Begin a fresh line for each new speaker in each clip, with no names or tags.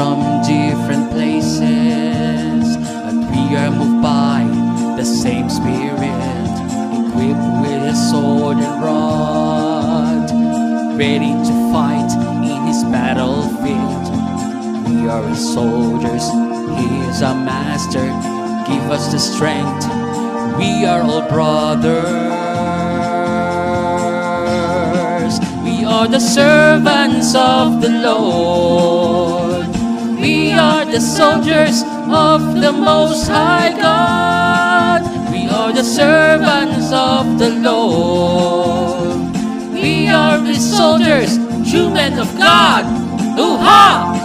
from different places, but we are moved by the same spirit, equipped with a sword and rod, ready to fight in his battlefield. We are his soldiers, he is our master, give us the strength, we are all brothers. We are the servants of the Lord. We are the soldiers of the Most High God. We are the servants of the Lord. We are the soldiers, true men of God. Ooh-ha!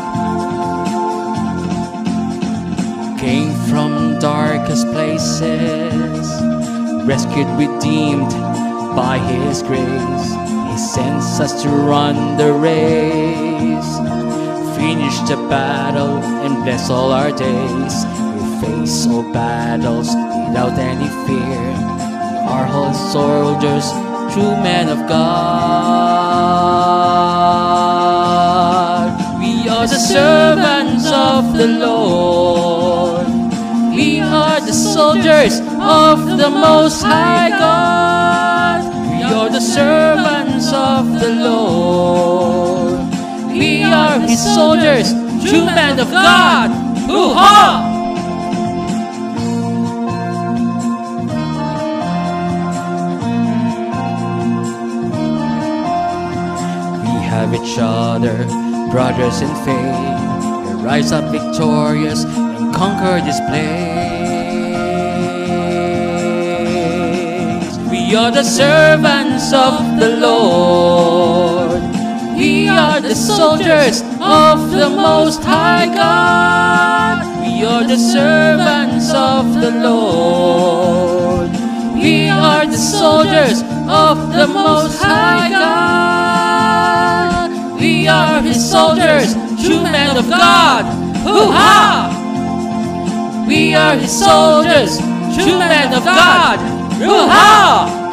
Came from darkest places, rescued, redeemed by His grace. He sends us to run the race the battle and bless all our days. We face all battles without any fear. Are all soldiers, true men of God. We are the servants of the Lord. We are the soldiers of the Most High God. We are the servants of the Lord. We are his soldiers, true men of God. Hoo-ha! We have each other, brothers in faith. We rise up victorious and conquer this place. We are the servants of the Lord. We are the soldiers of the Most High God. We are the servants of the Lord. We are the soldiers of the Most High God. We are His soldiers, true men of God. Hoo-ha! We are His soldiers, true men of God. Hoo-ha!